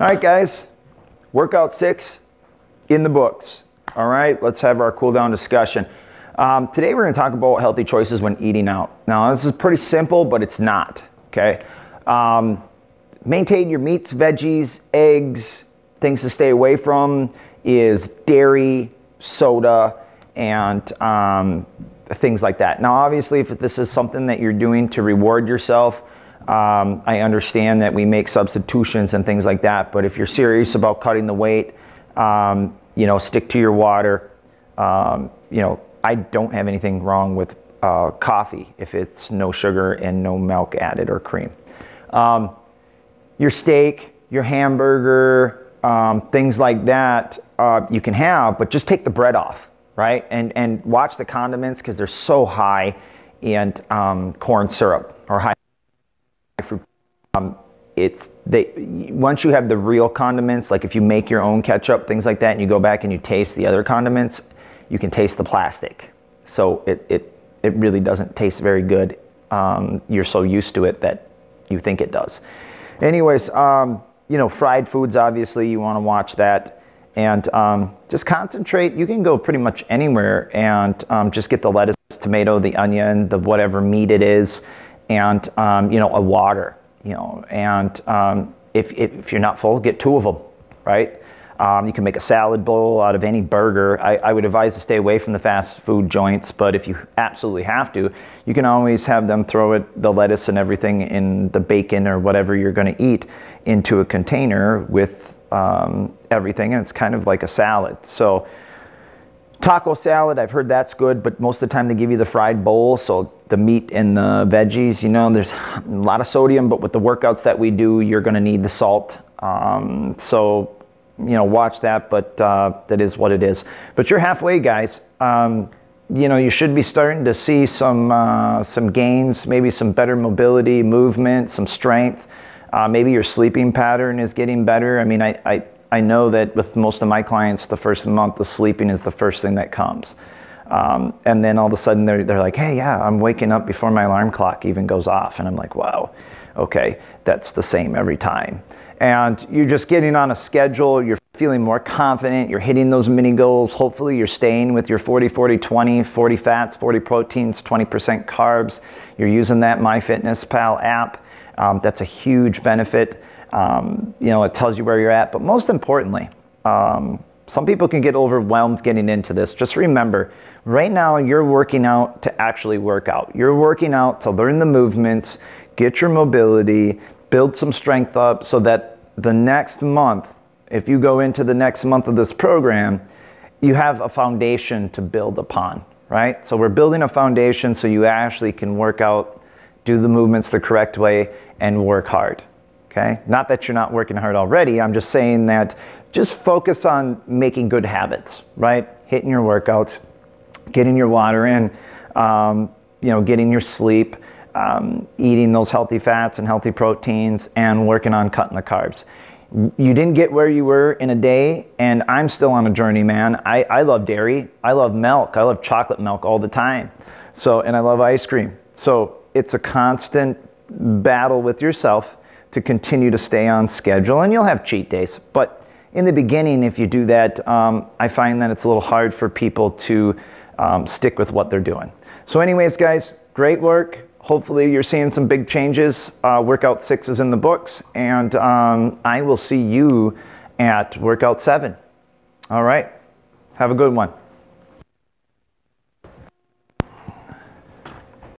All right, guys, workout six in the books. All right, let's have our cool down discussion. Um, today we're going to talk about healthy choices when eating out. Now, this is pretty simple, but it's not. Okay. Um, maintain your meats, veggies, eggs. Things to stay away from is dairy, soda, and um, things like that. Now, obviously, if this is something that you're doing to reward yourself, um, I understand that we make substitutions and things like that. But if you're serious about cutting the weight, um, you know, stick to your water. Um, you know, I don't have anything wrong with uh, coffee if it's no sugar and no milk added or cream. Um, your steak, your hamburger, um, things like that, uh, you can have, but just take the bread off right? And, and watch the condiments because they're so high in um, corn syrup or high. Um, it's they once you have the real condiments, like if you make your own ketchup, things like that, and you go back and you taste the other condiments, you can taste the plastic. So it it it really doesn't taste very good. Um, you're so used to it that you think it does. Anyways, um, you know, fried foods, obviously, you want to watch that and um, just concentrate. You can go pretty much anywhere and um, just get the lettuce, tomato, the onion, the whatever meat it is, and um, you know a water. You know, and um, if, if, if you're not full, get two of them, right? Um, you can make a salad bowl out of any burger. I, I, would advise to stay away from the fast food joints, but if you absolutely have to, you can always have them throw it, the lettuce and everything in the bacon or whatever you're going to eat into a container with um, everything, and it's kind of like a salad. So taco salad, I've heard that's good, but most of the time they give you the fried bowl, so the meat and the veggies. You know, there's a lot of sodium, but with the workouts that we do, you're going to need the salt. Um, so you know, watch that, but uh, that is what it is. But you're halfway, guys. Um, you know, you should be starting to see some uh, some gains, maybe some better mobility, movement, some strength. Uh, maybe your sleeping pattern is getting better. I mean, I, I, I know that with most of my clients, the first month, the sleeping is the first thing that comes. Um, and then all of a sudden they're, they're like, hey, yeah, I'm waking up before my alarm clock even goes off. And I'm like, wow, okay, that's the same every time. And you're just getting on a schedule, you're feeling more confident, you're hitting those mini goals. Hopefully, you're staying with your 40, 40, 20, 40 fats, 40 proteins, 20% carbs. You're using that MyFitnessPal app. Um, that's a huge benefit. Um, you know, it tells you where you're at. But most importantly, um, some people can get overwhelmed getting into this. Just remember, right now you're working out to actually work out. You're working out to learn the movements, get your mobility, build some strength up so that the next month, if you go into the next month of this program, you have a foundation to build upon, right? So we're building a foundation so you actually can work out, do the movements the correct way, and work hard. Okay? Not that you're not working hard already. I'm just saying that just focus on making good habits, right? Hitting your workouts, getting your water in, um, you know, getting your sleep, um, eating those healthy fats and healthy proteins, and working on cutting the carbs. You didn't get where you were in a day, and I'm still on a journey, man. I, I love dairy. I love milk. I love chocolate milk all the time. So, and I love ice cream. So it's a constant battle with yourself to continue to stay on schedule, and you'll have cheat days. But in the beginning, if you do that, um, I find that it's a little hard for people to um, stick with what they're doing. So, anyways, guys, great work. Hopefully, you're seeing some big changes. Uh, workout six is in the books, and um, I will see you at workout seven. All right. Have a good one.